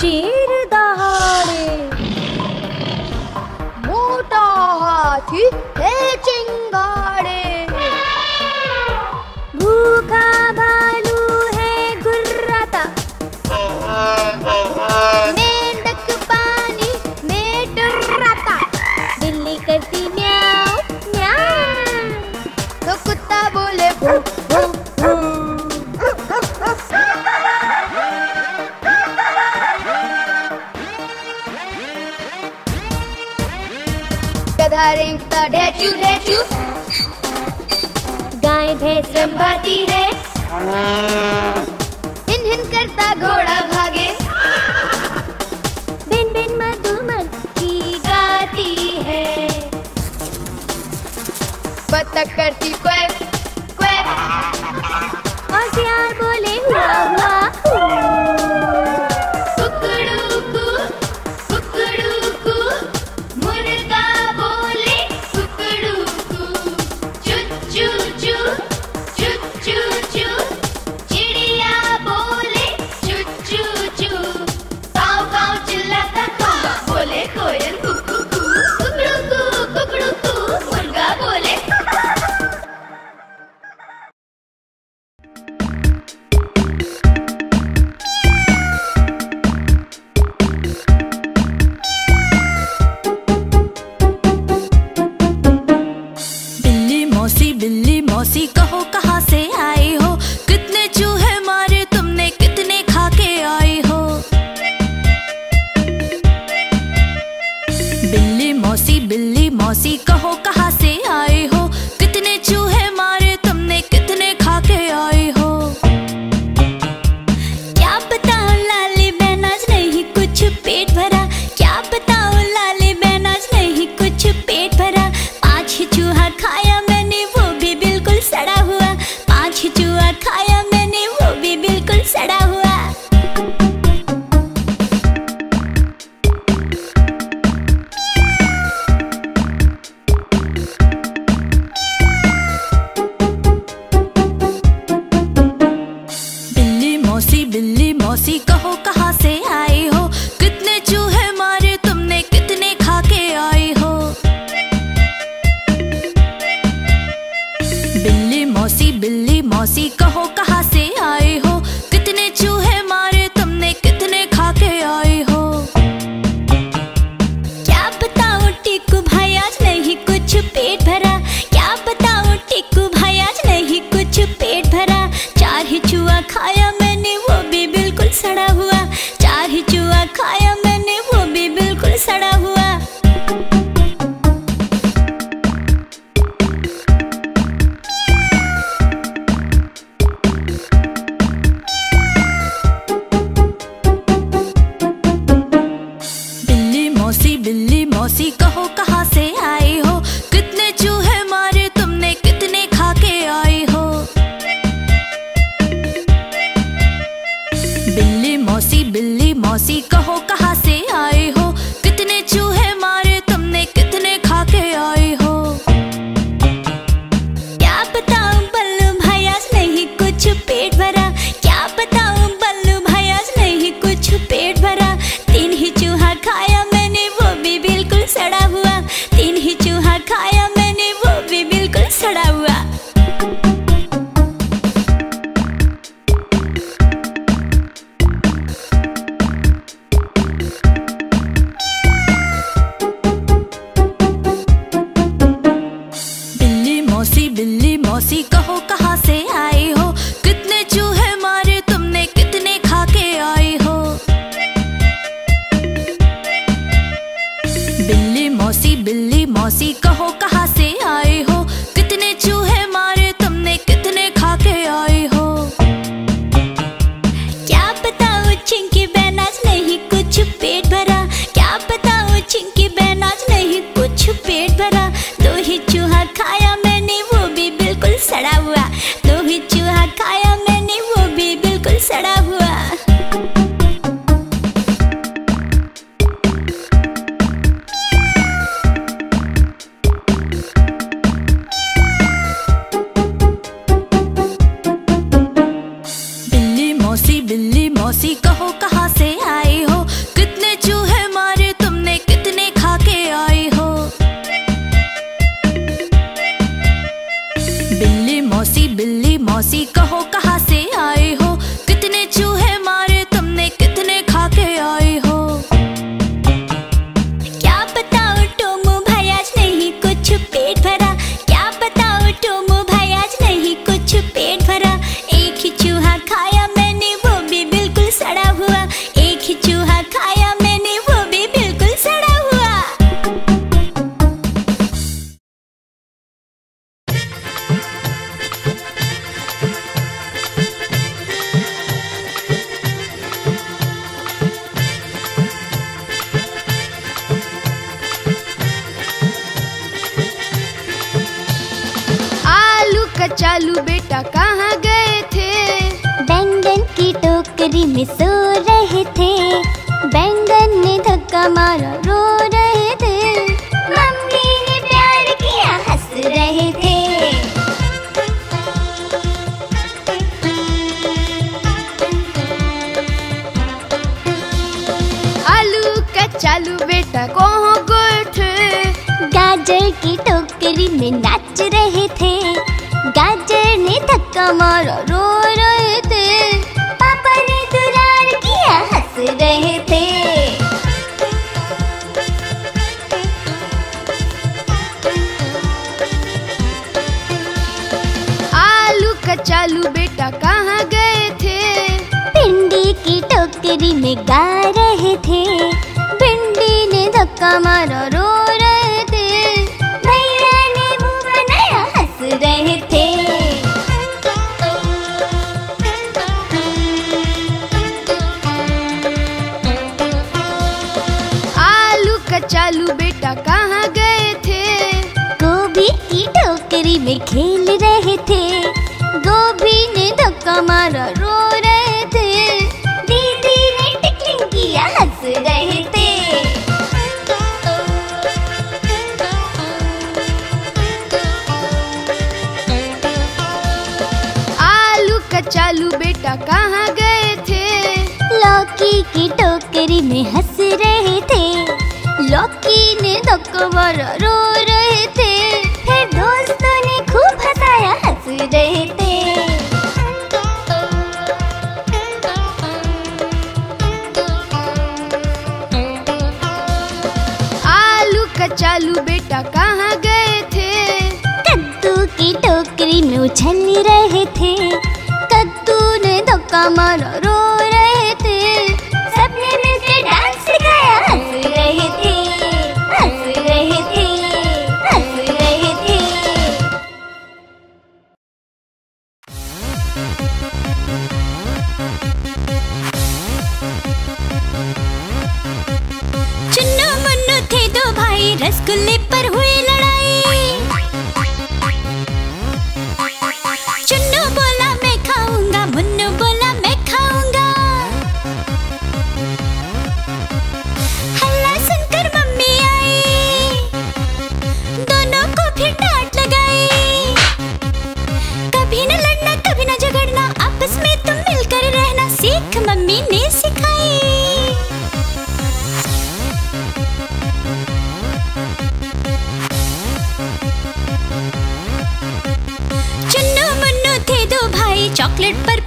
शेर दहाड़े। मोटा हाथी है चिंगा ढेचू ढेचू गाय भैंस रंभाती है। हिन हिन करता घोड़ा भागे। बिन बिन मधुमक्खी गाती है। बतख कर कहो कहाँ से आए हो? कितने चूहे मारे I am धक्का मारा रो रहे थे। मम्मी ने प्यार किया हंस रहे थे। आलू कचालू बेटा कहाँ गए गाजर की टोकरी में नाच रहे थे। गाजर ने धक्का मारा रो रहे थे। पापा ने दुलार किया हंस रहे थे। आलू कचालू बेटा कहाँ गए थे? भिंडी की टोकरी में गा रहे थे। भिंडी ने धक्का मारा रो रहे थे। भैया ने मुँह बनाया हंस रहे थे। आलू कचालू बेटा कहाँ गए थे? गोभी की टोकरी में खेल रहे थे। गोभी ने धक्का मारा, रो रहे थे। दीदी ने टिकलिंग किया हंस रहे थे। आलू कचालू बेटा कहाँ गए थे? लौकी की टोकरी में हंस रहे थे। लौकी ने धक्का मारा, रो रहे टोकरी छन रहे थे। कद्दू ने धक्का मारा रो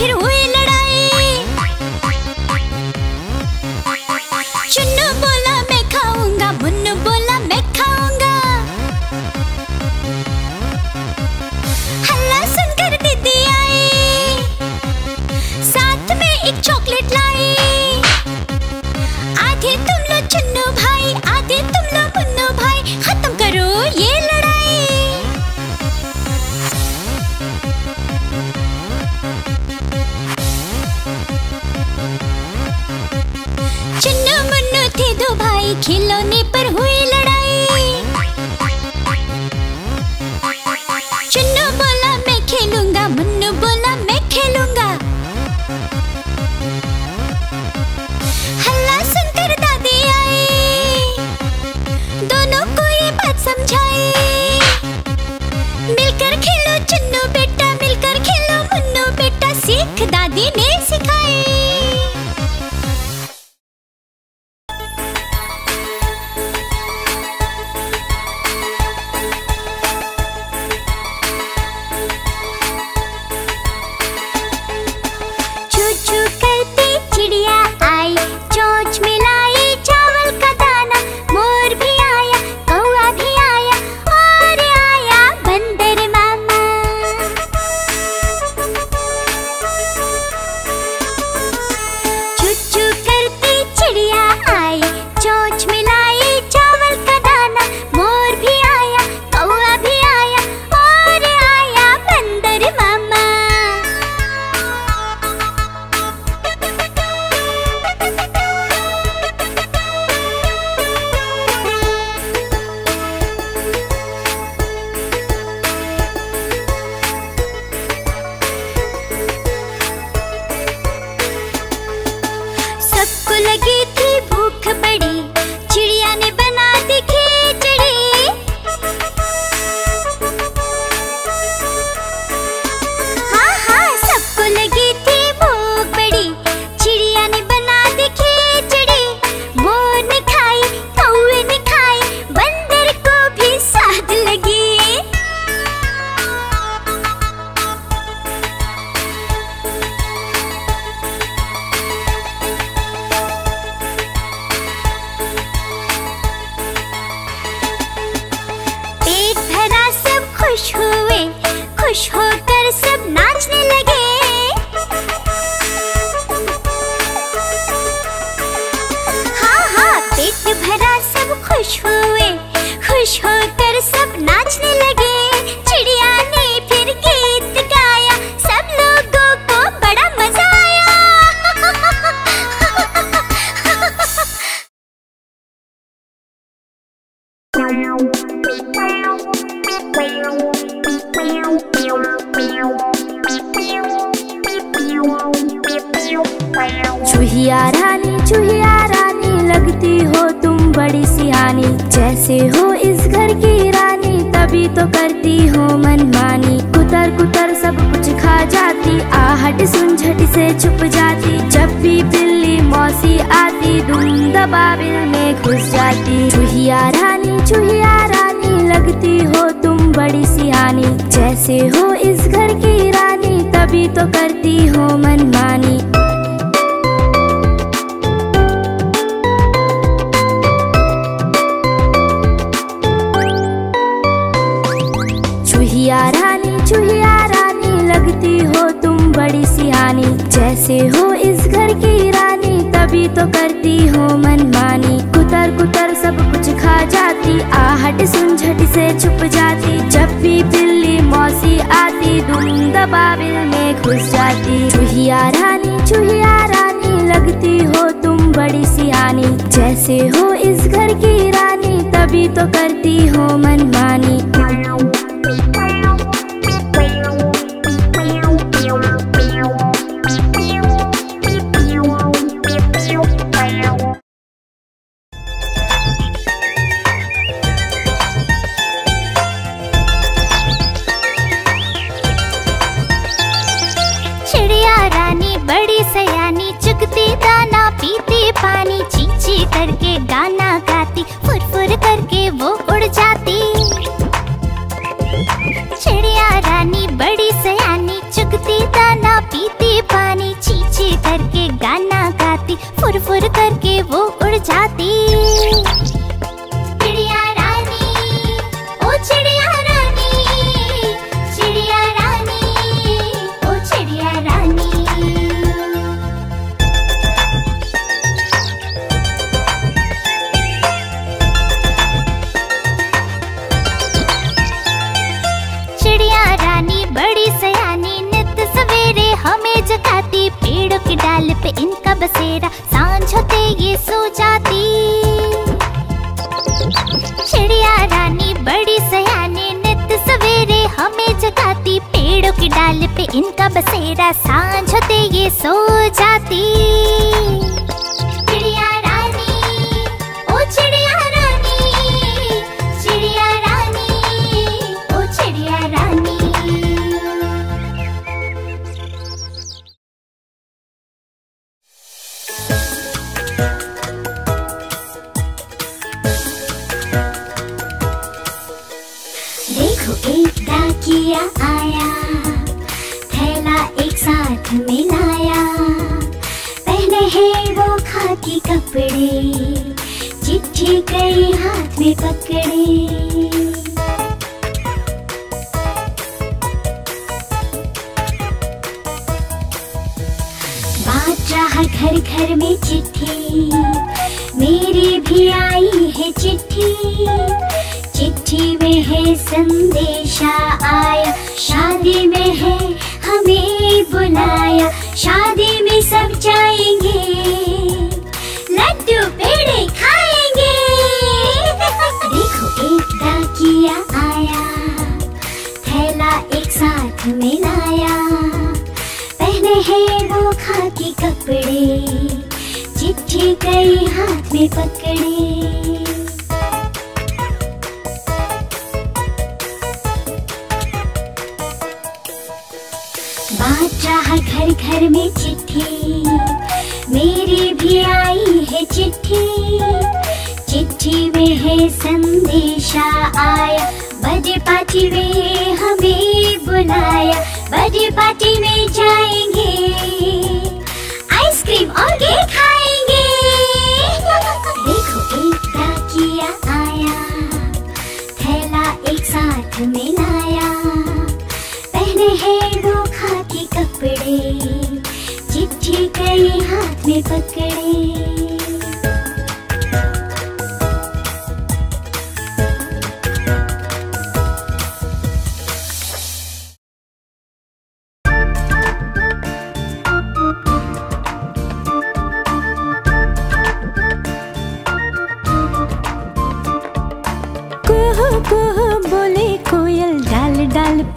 ¡Piruela! दो भाई खिलौने पर हुई लड़ाई। चुन्नू बोला, मैं खेलूँगा। मुन्नू बोला, मैं खेलूँगा। हल्ला सुनकर दादी आई। दोनों को ये बात समझाई। मिलकर खेलो चुन्नू बेटा, मिलकर खेलो मुन्नू बेटा। सीख दादी ने सिखाई। खुश हुए। खुश होकर सब नाचने लगे। रानी चूहिया रानी लगती हो तुम बड़ी सियानी जैसे हो इस घर की रानी, तभी तो करती हो मनमानी। कुतर कुतर सब कुछ खा जाती, आहट सुन झट से छुप जाती। जब भी बिल्ली मौसी आती दुम दबाबिल में घुस जाती। चूहिया रानी चूहिया रानी लगती हो तुम बड़ी सियानी जैसे हो इस घर की रानी, तभी तो करती हो मनमानी। बड़ी जैसे हो इस घर की रानी, तभी तो करती हो मनमानी। कुतर कुतर सब कुछ खा जाती, आहट सुन झट से छुप जाती। जब भी बिल्ली मौसी आती दुम दबाबिल में घुस जाती। चूहिया रानी चूहिया रानी, लगती हो तुम बड़ी सियानी। जैसे हो इस घर की रानी, तभी तो करती हो मनमानी। डाकिया आया। थैला एक साथ मिलाया लाया। पहने हैं वो खाकी कपड़े, चिट्ठी कई हाथ में पकड़े। घर घर में चिट्ठी, मेरी भी आई है चिट्ठी। चिट्ठी में है संदेशा आया। शादी में है हमें बुलाया। शादी में सब जाएँगे। लड्डू, पेड़े खाएँगे। देखो, एक डाकिया आया। थैला एक साथ में लाया। पहने हैं वो खाकी कपड़े। चिट्ठी कई हाथ में पकड़े घर में चिट्ठी। मेरी भी आई है चिट्ठी। चिट्ठी में है संदेशा आया। बजे पार्टी में हमें बुलाया। बजे पार्टी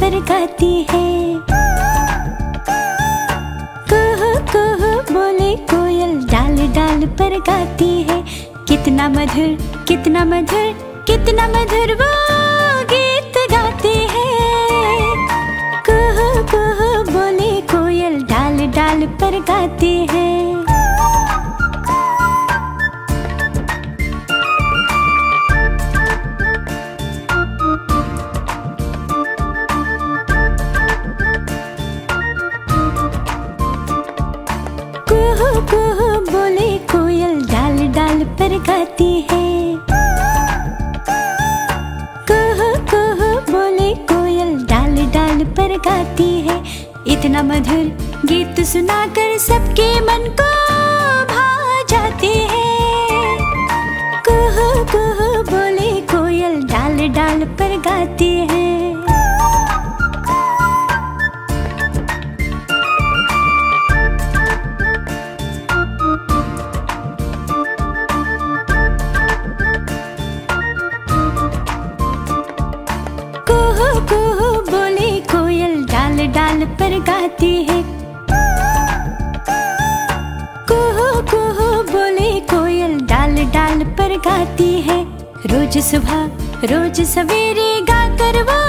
पर गाती है। कहो कहो, बोले कोयल, डाल डाल पर गाती है। कितना मधुर कितना मधुर कितना मधुर वो गीत गाती है। कहो कहो, बोले कोयल, डाल डाल पर गाती है। गाती है। कह कह, बोले, कोयल डाल डाल पर गाती है। इतना मधुर गीत सुनाकर सबके मन को भा जाती है कुहू बोले कोयल डाल डाल पर गाती है। रोज सुबह रोज सवेरे गाकर वो